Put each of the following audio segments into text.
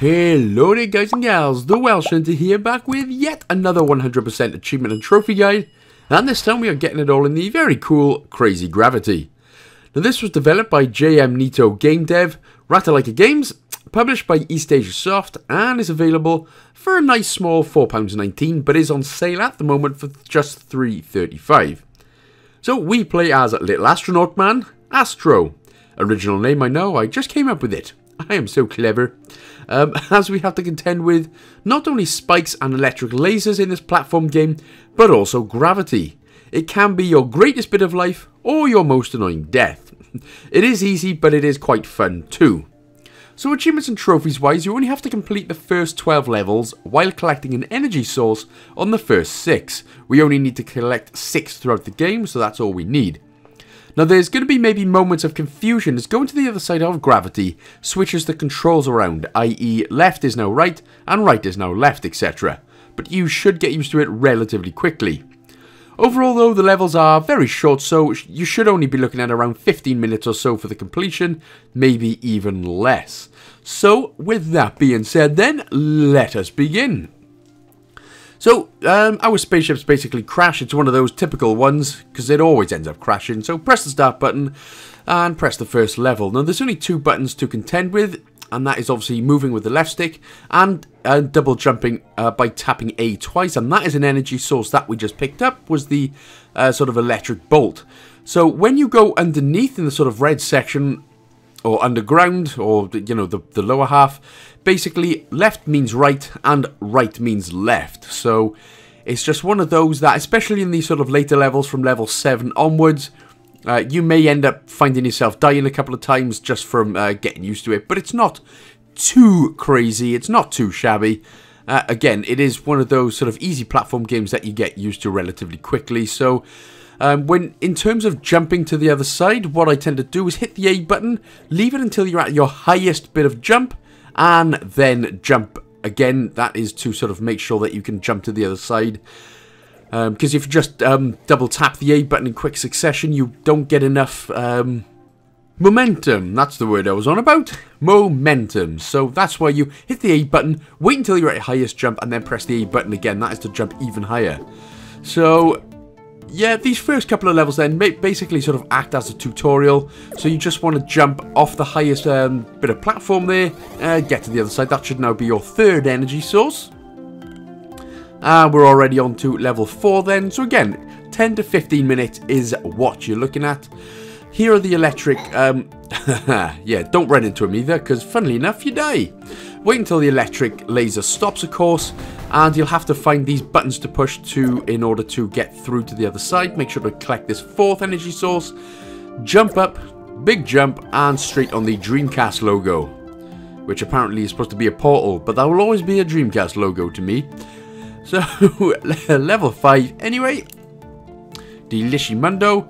Hello there guys and gals, the Welsh Hunter here back with yet another 100% achievement and trophy guide and this time we are getting it all in the very cool Crazy Gravity. Now this was developed by JM Neto Game Dev, Ratalaika Games, published by Eastasiasoft and is available for a nice small £4.19 but is on sale at the moment for just $3.35. So we play as a Little Astronaut Man, Astro. Original name I know, I just came up with it. I am so clever. Um, as we have to contend with not only spikes and electric lasers in this platform game, but also gravity. It can be your greatest bit of life or your most annoying death. It is easy, but it is quite fun too. So achievements and trophies wise, you only have to complete the first 12 levels while collecting an energy source on the first 6. We only need to collect 6 throughout the game, so that's all we need. Now there's going to be maybe moments of confusion as going to the other side of gravity switches the controls around, i.e. left is now right and right is now left, etc. But you should get used to it relatively quickly. Overall though, the levels are very short, so you should only be looking at around 15 minutes or so for the completion, maybe even less. So, with that being said then, let us begin. So, um, our spaceships basically crash. It's one of those typical ones, because it always ends up crashing. So, press the start button and press the first level. Now, there's only two buttons to contend with, and that is obviously moving with the left stick and uh, double jumping uh, by tapping A twice. And that is an energy source that we just picked up, was the uh, sort of electric bolt. So, when you go underneath in the sort of red section, or underground, or, you know, the, the lower half, basically left means right and right means left. So it's just one of those that, especially in these sort of later levels from level 7 onwards, uh, you may end up finding yourself dying a couple of times just from uh, getting used to it. But it's not too crazy, it's not too shabby. Uh, again, it is one of those sort of easy platform games that you get used to relatively quickly. So um, when in terms of jumping to the other side, what I tend to do is hit the A button, leave it until you're at your highest bit of jump, and then jump again. That is to sort of make sure that you can jump to the other side. Because um, if you just um, double tap the A button in quick succession, you don't get enough um, momentum. That's the word I was on about. Momentum. So that's why you hit the A button, wait until you're at your highest jump, and then press the A button again. That is to jump even higher. So yeah, these first couple of levels then basically sort of act as a tutorial. So you just want to jump off the highest um, bit of platform there, uh, get to the other side. That should now be your third energy source. Uh, we're already on to level 4 then. So again, 10 to 15 minutes is what you're looking at. Here are the electric... Um, yeah, don't run into them either, because funnily enough, you die. Wait until the electric laser stops, of course, and you'll have to find these buttons to push to in order to get through to the other side. Make sure to collect this fourth energy source, jump up, big jump, and straight on the Dreamcast logo, which apparently is supposed to be a portal, but that will always be a Dreamcast logo to me. So, level 5 anyway, Mundo.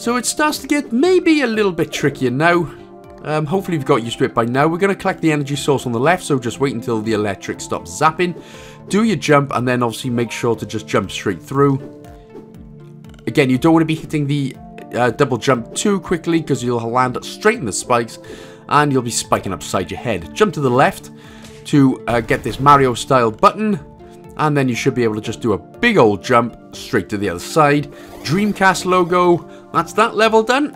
So it starts to get maybe a little bit trickier now. Um, hopefully you've got used to it by now. We're going to collect the energy source on the left, so just wait until the electric stops zapping. Do your jump, and then obviously make sure to just jump straight through. Again, you don't want to be hitting the uh, double jump too quickly, because you'll land straight in the spikes, and you'll be spiking upside your head. Jump to the left to uh, get this Mario-style button, and then you should be able to just do a big old jump straight to the other side. Dreamcast logo, that's that level done.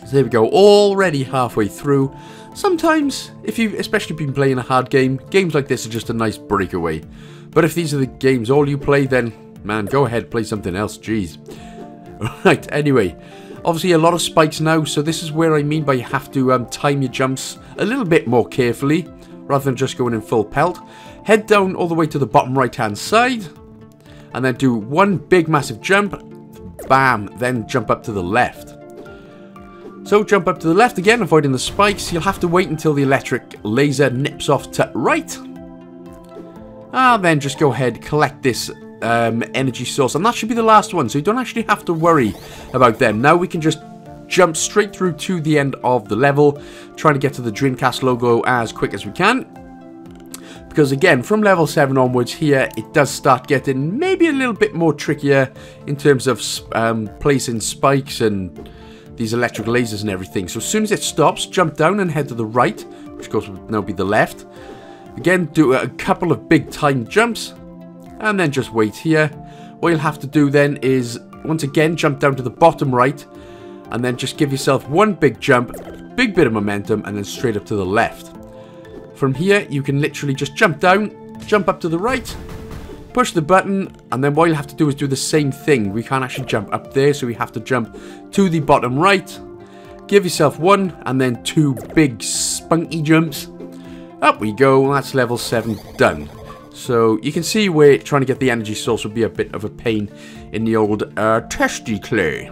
So there we go, already halfway through. Sometimes, if you've especially been playing a hard game, games like this are just a nice breakaway. But if these are the games all you play, then, man, go ahead, play something else, jeez. Right, anyway, obviously a lot of spikes now, so this is where I mean by you have to um, time your jumps a little bit more carefully, rather than just going in full pelt. Head down all the way to the bottom right hand side, and then do one big massive jump, bam, then jump up to the left. So jump up to the left again, avoiding the spikes. You'll have to wait until the electric laser nips off to right. Ah, then just go ahead, collect this um, energy source. And that should be the last one, so you don't actually have to worry about them. Now we can just jump straight through to the end of the level, trying to get to the Dreamcast logo as quick as we can. Because again, from level 7 onwards here, it does start getting maybe a little bit more trickier in terms of um, placing spikes and these electric lasers and everything. So as soon as it stops, jump down and head to the right, which of course would now be the left. Again, do a couple of big time jumps. And then just wait here. What you'll have to do then is, once again, jump down to the bottom right. And then just give yourself one big jump, big bit of momentum, and then straight up to the left. From here, you can literally just jump down, jump up to the right, push the button, and then what you'll have to do is do the same thing. We can't actually jump up there, so we have to jump to the bottom right, give yourself one, and then two big spunky jumps. Up we go, that's level 7 done. So you can see where trying to get the energy source would be a bit of a pain in the old uh, testy clay.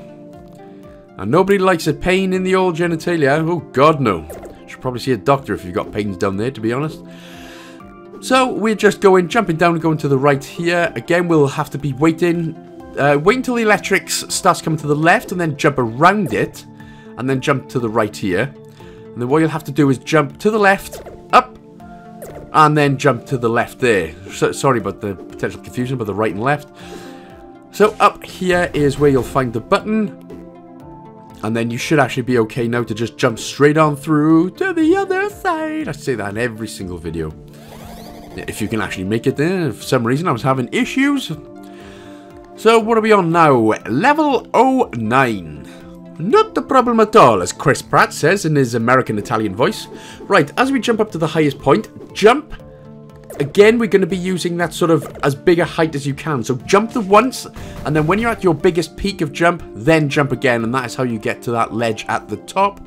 And nobody likes a pain in the old genitalia. Oh god no. Probably see a doctor if you've got pains down there to be honest. So we're just going, jumping down and going to the right here. Again, we'll have to be waiting. Uh, wait until the electrics starts coming to the left and then jump around it. And then jump to the right here. And then what you'll have to do is jump to the left, up, and then jump to the left there. So, sorry about the potential confusion, but the right and left. So up here is where you'll find the button. And then you should actually be okay now to just jump straight on through to the other side. I say that in every single video if you can actually make it there. For some reason I was having issues. So what are we on now? Level 09. Not the problem at all, as Chris Pratt says in his American-Italian voice. Right, as we jump up to the highest point, jump. Again, we're going to be using that sort of as big a height as you can. So jump the once, and then when you're at your biggest peak of jump, then jump again. And that is how you get to that ledge at the top.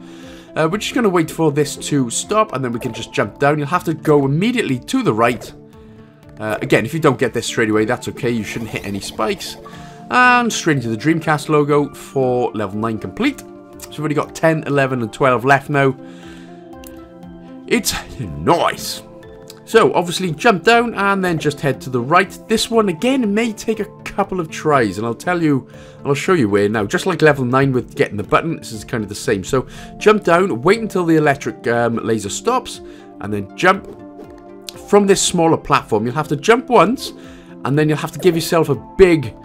Uh, we're just going to wait for this to stop and then we can just jump down. You'll have to go immediately to the right. Uh, again, if you don't get this straight away, that's okay. You shouldn't hit any spikes. And straight into the Dreamcast logo for level 9 complete. So we've already got 10, 11 and 12 left now. It's nice. So, obviously, jump down and then just head to the right. This one, again, may take a couple of tries, and I'll tell you, I'll show you where now. Just like level 9 with getting the button, this is kind of the same. So, jump down, wait until the electric um, laser stops, and then jump. From this smaller platform, you'll have to jump once, and then you'll have to give yourself a big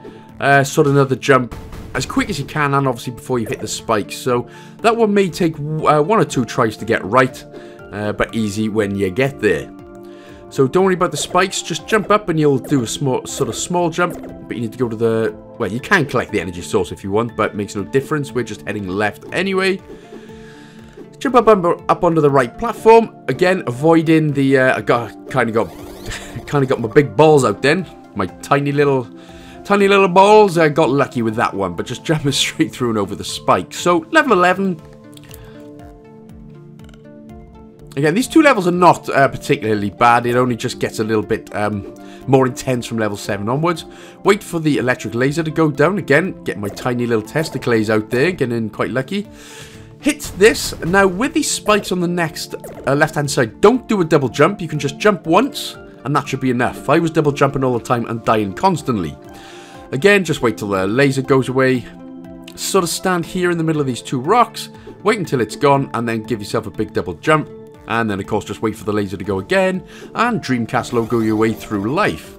uh, sort of another jump as quick as you can, and obviously before you hit the spikes. So, that one may take uh, one or two tries to get right, uh, but easy when you get there. So don't worry about the spikes, just jump up and you'll do a small, sort of small jump, but you need to go to the, well, you can collect the energy source if you want, but it makes no difference, we're just heading left anyway. Jump up, up onto the right platform, again, avoiding the, uh, I got, kind of got, kind of got my big balls out then, my tiny little, tiny little balls, I got lucky with that one, but just jumping straight through and over the spike. So, level 11, Again, these two levels are not uh, particularly bad. It only just gets a little bit um, more intense from level 7 onwards. Wait for the electric laser to go down. Again, get my tiny little testicles out there. Getting quite lucky. Hit this. Now, with these spikes on the next uh, left-hand side, don't do a double jump. You can just jump once, and that should be enough. I was double jumping all the time and dying constantly. Again, just wait till the laser goes away. Sort of stand here in the middle of these two rocks. Wait until it's gone, and then give yourself a big double jump. And then of course just wait for the laser to go again, and Dreamcast logo your way through life.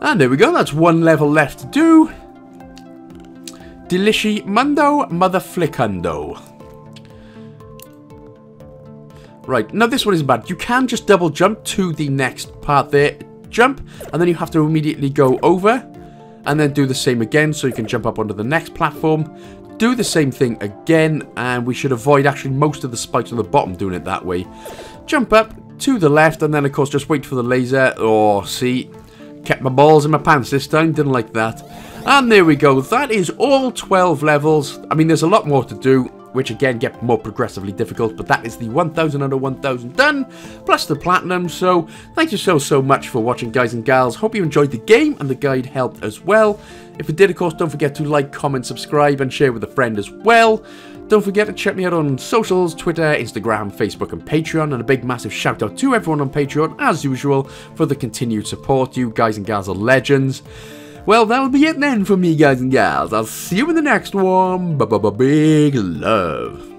And there we go, that's one level left to do. Delici Mundo Mother Flickundo. Right, now this one isn't bad. You can just double jump to the next part there. Jump, and then you have to immediately go over, and then do the same again, so you can jump up onto the next platform do the same thing again, and we should avoid actually most of the spikes on the bottom doing it that way. Jump up to the left, and then of course just wait for the laser. Oh, see, kept my balls in my pants this time, didn't like that. And there we go, that is all 12 levels. I mean, there's a lot more to do, which again get more progressively difficult, but that is the 1000 under 1000 done, plus the platinum, so thank you so, so much for watching guys and gals, hope you enjoyed the game and the guide helped as well. If it did, of course, don't forget to like, comment, subscribe, and share with a friend as well. Don't forget to check me out on socials, Twitter, Instagram, Facebook, and Patreon. And a big massive shout out to everyone on Patreon, as usual, for the continued support. You guys and gals are legends. Well, that'll be it then for me, guys and gals. I'll see you in the next one. B -b -b Big love.